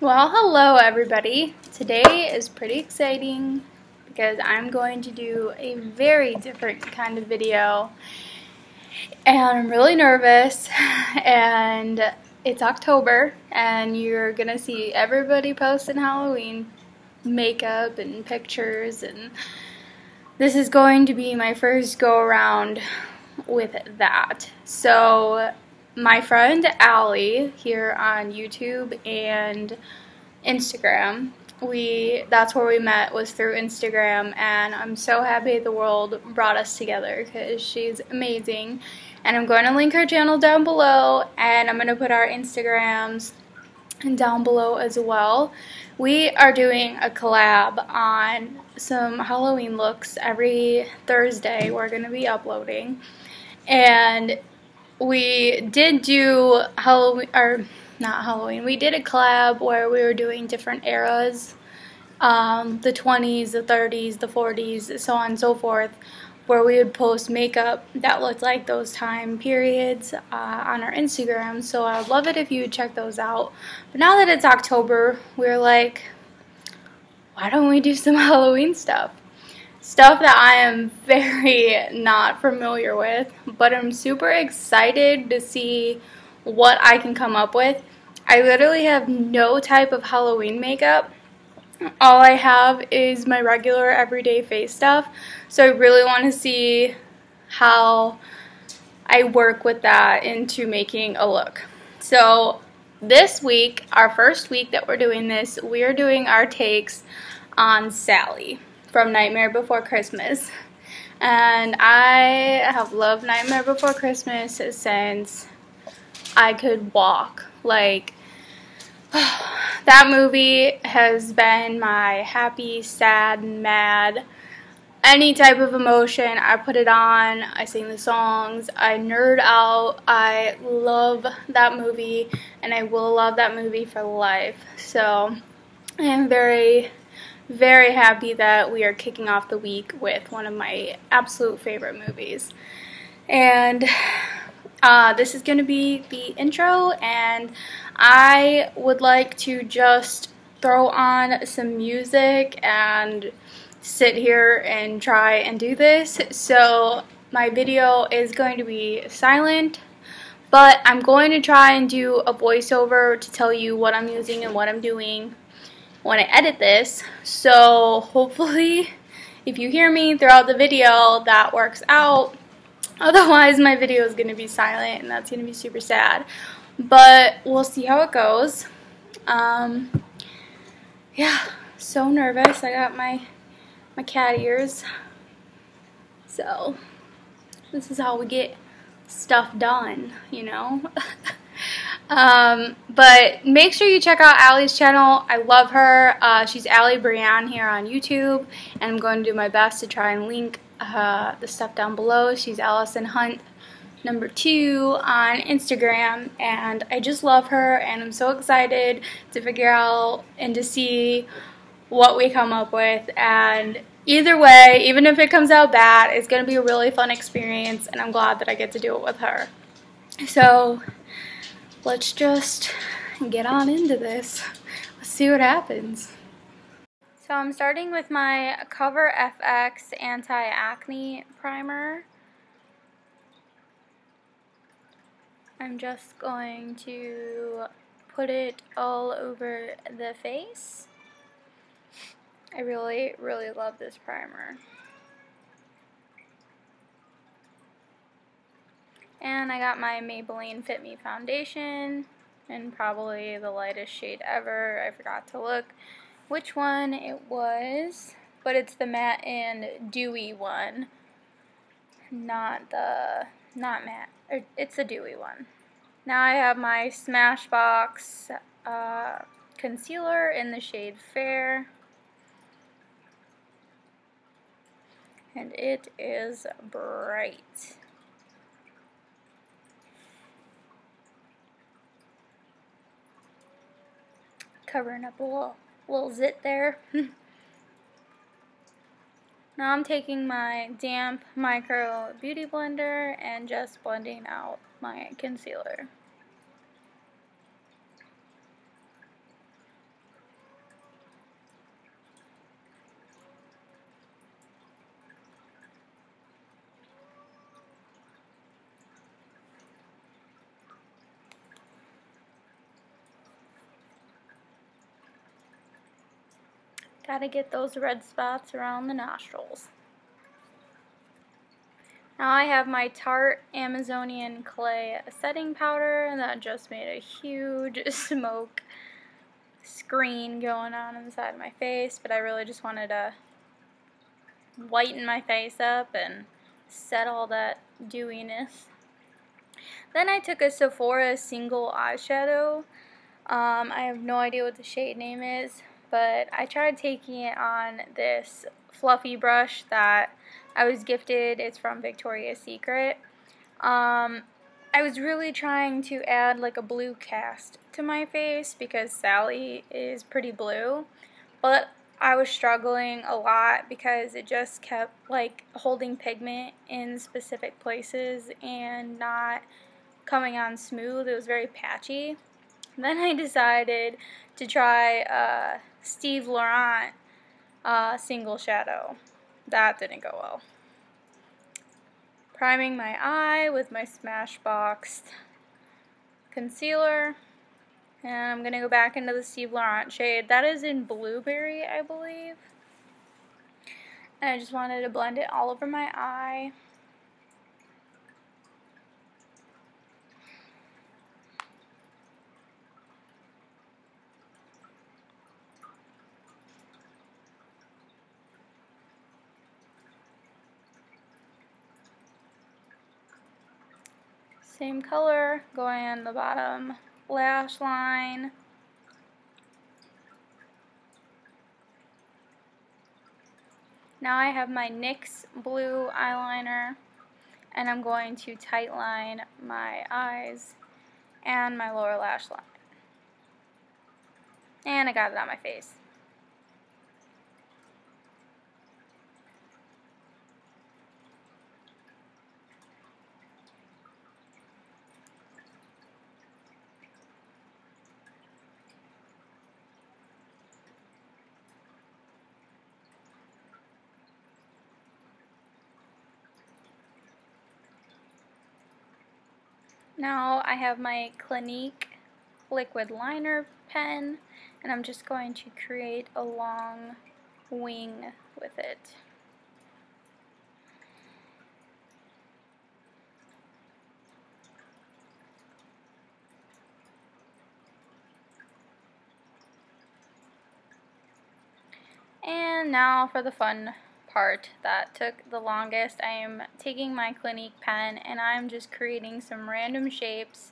Well, hello everybody. Today is pretty exciting because I'm going to do a very different kind of video and I'm really nervous and it's October and you're gonna see everybody posting Halloween makeup and pictures and this is going to be my first go around with that. So my friend Ally here on YouTube and Instagram. We that's where we met was through Instagram and I'm so happy the world brought us together cuz she's amazing. And I'm going to link her channel down below and I'm going to put our Instagrams down below as well. We are doing a collab on some Halloween looks every Thursday. We're going to be uploading. And we did do Halloween, or not Halloween, we did a collab where we were doing different eras, um, the 20s, the 30s, the 40s, so on and so forth, where we would post makeup that looked like those time periods uh, on our Instagram. So I would love it if you would check those out. But now that it's October, we're like, why don't we do some Halloween stuff? Stuff that I am very not familiar with, but I'm super excited to see what I can come up with. I literally have no type of Halloween makeup. All I have is my regular everyday face stuff, so I really want to see how I work with that into making a look. So this week, our first week that we're doing this, we are doing our takes on Sally from Nightmare Before Christmas. And I have loved Nightmare Before Christmas since I could walk. Like, that movie has been my happy, sad, mad, any type of emotion. I put it on, I sing the songs, I nerd out. I love that movie, and I will love that movie for life. So, I am very very happy that we are kicking off the week with one of my absolute favorite movies. And uh, this is going to be the intro, and I would like to just throw on some music and sit here and try and do this. So my video is going to be silent, but I'm going to try and do a voiceover to tell you what I'm using and what I'm doing when I edit this. So hopefully if you hear me throughout the video that works out. Otherwise my video is going to be silent and that's going to be super sad. But we'll see how it goes. Um, yeah, so nervous. I got my my cat ears. So this is how we get stuff done, you know. Um, but make sure you check out Ally's channel. I love her. Uh, she's Ally Brianne here on YouTube, and I'm going to do my best to try and link uh, the stuff down below. She's Allison Hunt number two on Instagram, and I just love her, and I'm so excited to figure out and to see what we come up with. And either way, even if it comes out bad, it's going to be a really fun experience, and I'm glad that I get to do it with her. So let's just get on into this. Let's see what happens. So I'm starting with my Cover FX Anti-Acne Primer. I'm just going to put it all over the face. I really, really love this primer. And I got my Maybelline Fit Me foundation and probably the lightest shade ever. I forgot to look which one it was, but it's the matte and dewy one, not the, not matte, or it's the dewy one. Now I have my Smashbox uh, concealer in the shade Fair. And it is bright. Covering up a little, little zit there. now I'm taking my damp micro beauty blender and just blending out my concealer. Gotta get those red spots around the nostrils. Now I have my Tarte Amazonian Clay setting powder and that just made a huge smoke screen going on inside my face, but I really just wanted to whiten my face up and set all that dewiness. Then I took a Sephora single eyeshadow. Um, I have no idea what the shade name is, but I tried taking it on this fluffy brush that I was gifted. It's from Victoria's Secret. Um, I was really trying to add like a blue cast to my face because Sally is pretty blue, but I was struggling a lot because it just kept like holding pigment in specific places and not coming on smooth. It was very patchy. Then I decided to try uh, Steve Laurent uh, single shadow. That didn't go well. Priming my eye with my Smashbox concealer. And I'm going to go back into the Steve Laurent shade. That is in Blueberry, I believe. And I just wanted to blend it all over my eye. Same color going on the bottom lash line. Now I have my NYX blue eyeliner and I'm going to tightline my eyes and my lower lash line. And I got it on my face. Now I have my Clinique liquid liner pen and I'm just going to create a long wing with it. And now for the fun part that took the longest. I am taking my Clinique pen and I'm just creating some random shapes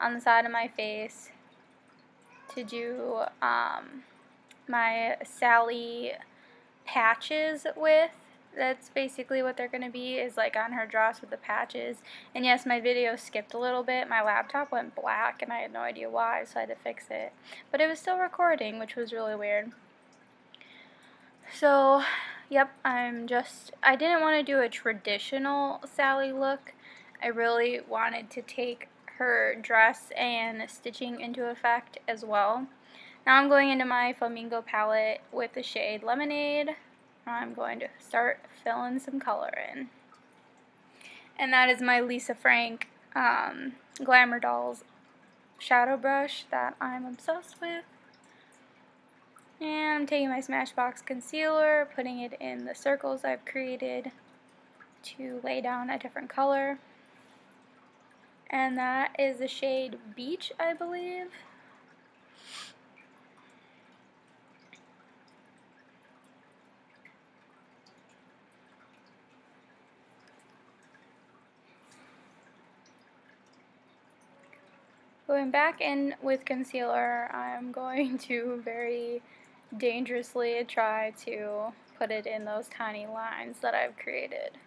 on the side of my face to do um, my Sally patches with. That's basically what they're going to be, is like on her dress with the patches. And yes, my video skipped a little bit. My laptop went black and I had no idea why, so I had to fix it. But it was still recording, which was really weird. So Yep, I'm just, I didn't want to do a traditional Sally look. I really wanted to take her dress and stitching into effect as well. Now I'm going into my Flamingo palette with the shade Lemonade. I'm going to start filling some color in. And that is my Lisa Frank um, Glamour Dolls shadow brush that I'm obsessed with. And I'm taking my Smashbox concealer, putting it in the circles I've created to lay down a different color. And that is the shade Beach, I believe. Going back in with concealer, I'm going to very dangerously try to put it in those tiny lines that I've created.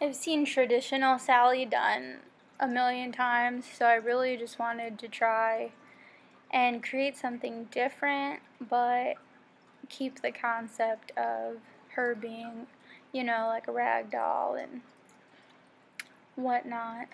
I've seen traditional Sally done a million times, so I really just wanted to try and create something different, but keep the concept of her being, you know, like a rag doll and whatnot.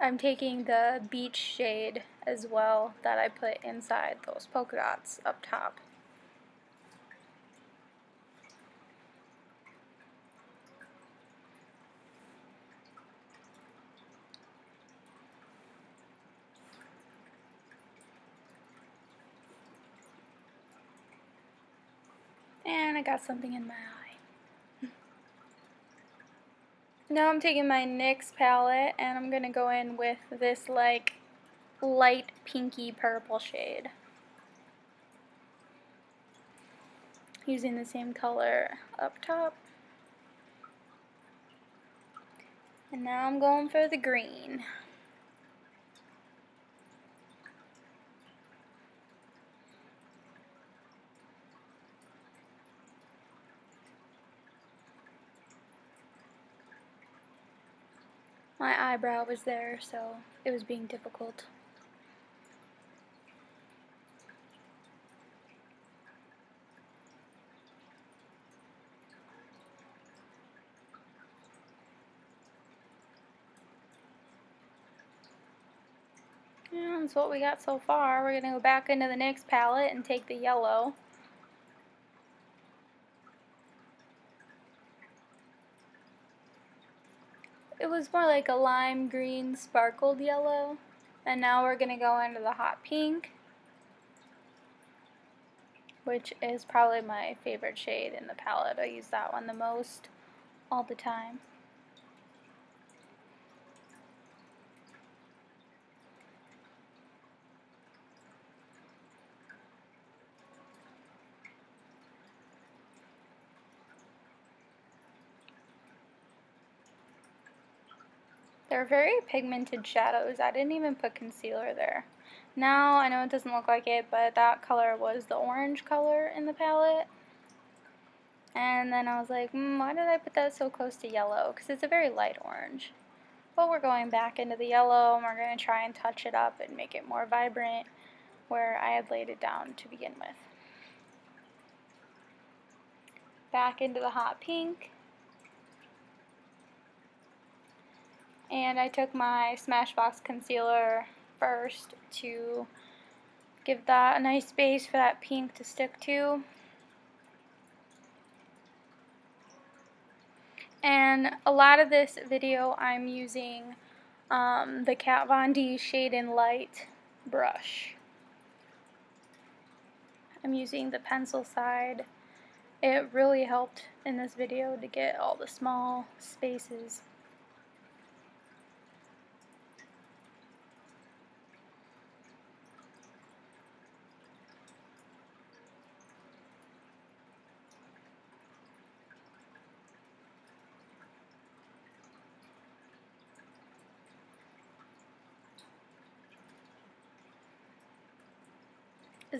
I'm taking the beach shade as well that I put inside those polka dots up top. And I got something in my eye. now I'm taking my NYX palette and I'm going to go in with this like light pinky purple shade. Using the same color up top. And now I'm going for the green. My eyebrow was there, so it was being difficult. And that's what we got so far. We're going to go back into the next palette and take the yellow. Was more like a lime green sparkled yellow. And now we're going to go into the hot pink, which is probably my favorite shade in the palette. I use that one the most all the time. They're very pigmented shadows. I didn't even put concealer there. Now, I know it doesn't look like it, but that color was the orange color in the palette. And then I was like, mm, why did I put that so close to yellow? Because it's a very light orange. But we're going back into the yellow, and we're going to try and touch it up and make it more vibrant where I had laid it down to begin with. Back into the hot pink. And I took my Smashbox concealer first to give that a nice base for that pink to stick to. And a lot of this video I'm using um, the Kat Von D Shade and Light brush. I'm using the pencil side. It really helped in this video to get all the small spaces.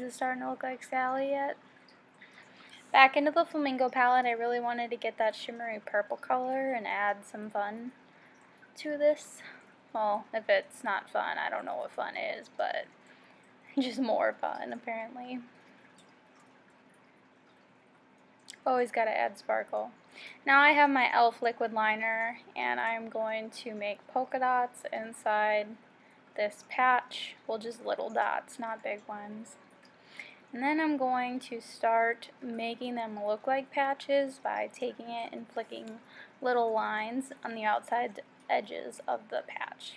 Is starting to look like Sally yet? Back into the Flamingo palette, I really wanted to get that shimmery purple color and add some fun to this. Well, if it's not fun, I don't know what fun is, but just more fun, apparently. Always got to add sparkle. Now I have my e.l.f. liquid liner, and I'm going to make polka dots inside this patch. Well, just little dots, not big ones. And then I'm going to start making them look like patches by taking it and flicking little lines on the outside edges of the patch.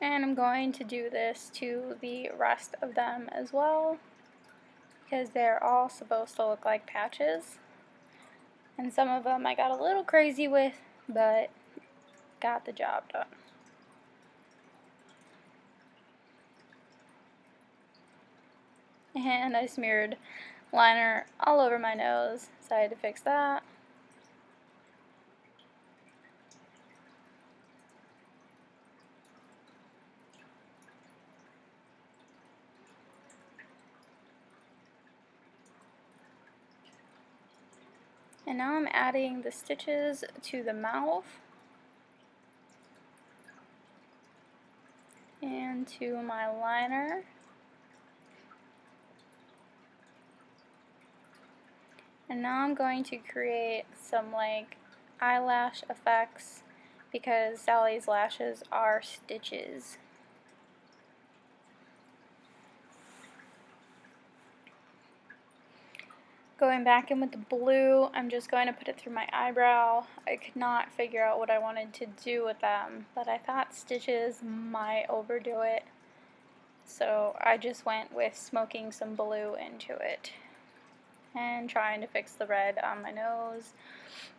And I'm going to do this to the rest of them as well because they're all supposed to look like patches. And some of them I got a little crazy with but got the job done. And I smeared liner all over my nose, so I had to fix that. And now I'm adding the stitches to the mouth and to my liner. And now I'm going to create some like eyelash effects because Sally's lashes are stitches. Going back in with the blue, I'm just going to put it through my eyebrow. I could not figure out what I wanted to do with them, but I thought stitches might overdo it. So I just went with smoking some blue into it and trying to fix the red on my nose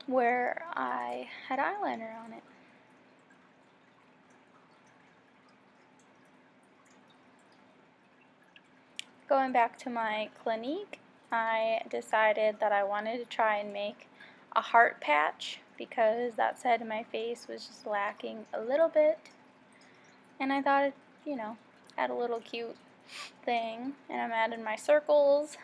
where I had eyeliner on it. Going back to my Clinique, I decided that I wanted to try and make a heart patch because that side of my face was just lacking a little bit. And I thought, you know, add a little cute thing. And I'm adding my circles.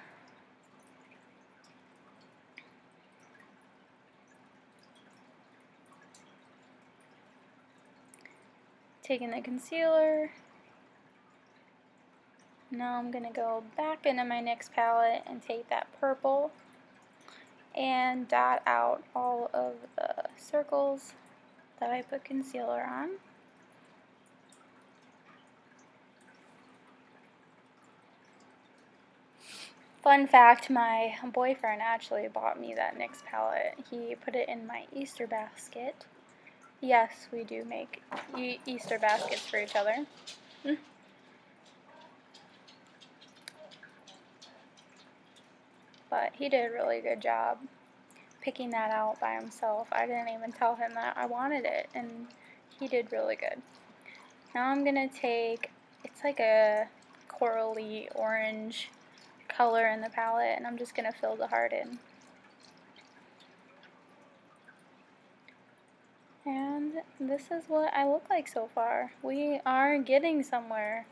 Taking the concealer. Now I'm going to go back into my NYX palette and take that purple and dot out all of the circles that I put concealer on. Fun fact, my boyfriend actually bought me that NYX palette. He put it in my Easter basket. Yes, we do make Easter baskets for each other. Hmm? but he did a really good job picking that out by himself. I didn't even tell him that I wanted it, and he did really good. Now I'm going to take, it's like a corally orange color in the palette and I'm just going to fill the heart in. And this is what I look like so far. We are getting somewhere.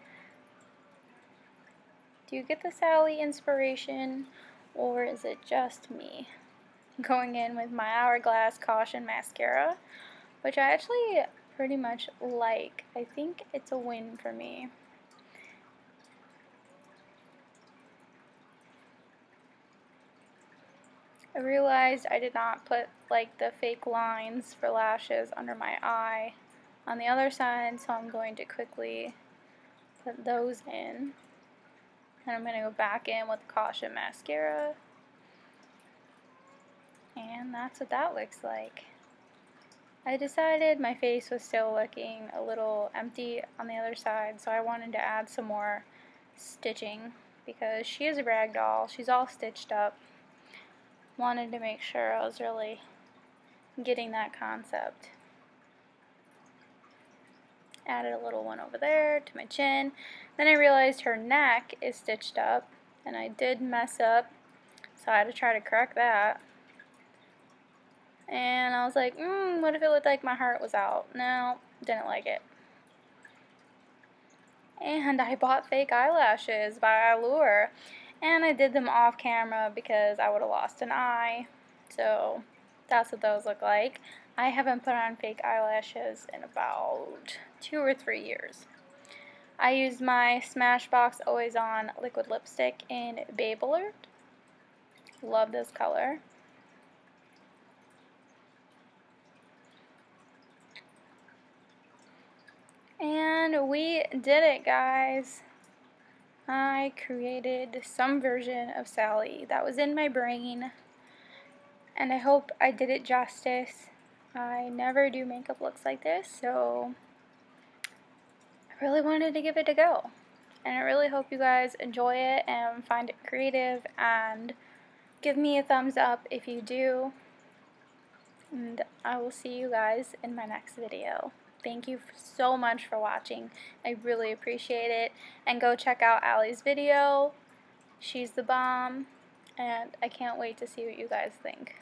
Do you get the Sally inspiration or is it just me? Going in with my Hourglass Caution Mascara, which I actually pretty much like. I think it's a win for me. I realized I did not put like the fake lines for lashes under my eye on the other side, so I'm going to quickly put those in. And I'm going to go back in with Caution Mascara. And that's what that looks like. I decided my face was still looking a little empty on the other side, so I wanted to add some more stitching because she is a rag doll. She's all stitched up wanted to make sure I was really getting that concept. Added a little one over there to my chin. Then I realized her neck is stitched up, and I did mess up, so I had to try to correct that. And I was like, hmm, what if it looked like my heart was out? No, didn't like it. And I bought fake eyelashes by Allure. And I did them off camera because I would have lost an eye. So that's what those look like. I haven't put on fake eyelashes in about two or three years. I used my Smashbox Always On liquid lipstick in Babe Alert. Love this color. And we did it, guys. I created some version of Sally that was in my brain and I hope I did it justice. I never do makeup looks like this so I really wanted to give it a go and I really hope you guys enjoy it and find it creative and give me a thumbs up if you do and I will see you guys in my next video. Thank you so much for watching. I really appreciate it. And go check out Ally's video. She's the bomb. And I can't wait to see what you guys think.